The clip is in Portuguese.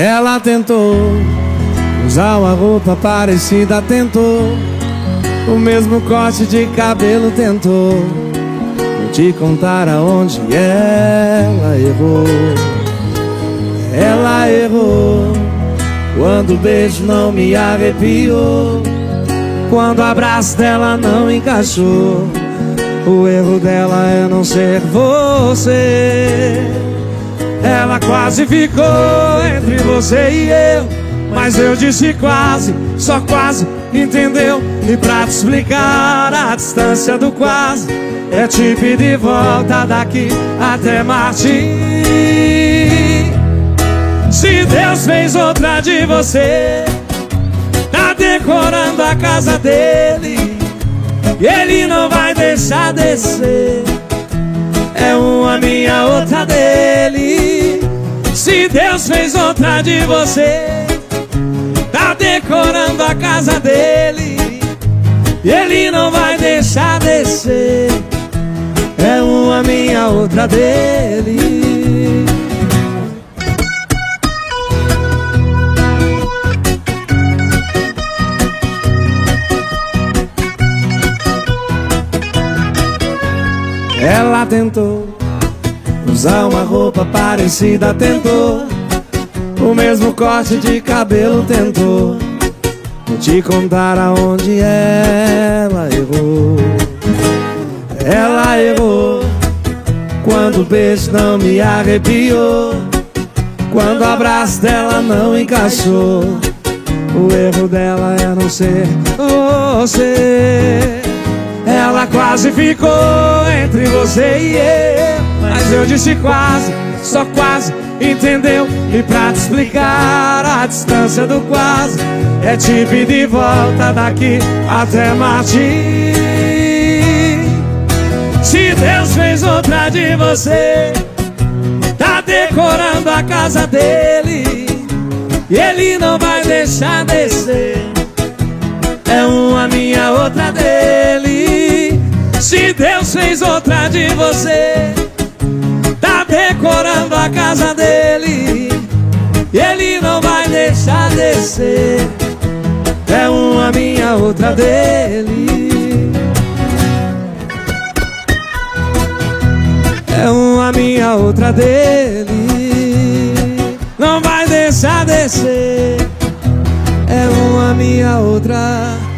Ela tentou usar uma roupa parecida, tentou o mesmo corte de cabelo, tentou Vou te contar aonde ela errou. Ela errou quando o beijo não me arrepiou, quando o abraço dela não encaixou. O erro dela é não ser você. Ela quase ficou entre você e eu, mas eu disse quase, só quase, entendeu? E pra te explicar a distância do quase, é te pedir volta daqui até Marte. Se Deus fez outra de você, tá decorando a casa dele, e ele não vai deixar descer. É uma minha, outra dele. Deus fez outra de você, tá decorando a casa dele, e ele não vai deixar descer. É uma minha, outra dele. Ela tentou usar uma roupa parecida, tentou o mesmo corte de cabelo, tentou te contar aonde ela errou. Ela errou quando o beijo não me arrepiou, quando o abraço dela não encaixou. O erro dela é não ser você. Ela quase ficou entre você e eu Mas eu disse quase, só quase, entendeu? E pra te explicar a distância do quase É te pedir volta daqui até Marte Se Deus fez outra de você Tá decorando a casa dele E ele não vai deixar descer é uma minha, outra dele. Se Deus fez outra de você, tá decorando a casa dele. E ele não vai deixar descer. É uma minha, outra dele. É uma minha, outra dele. Não vai deixar descer. É uma minha outra.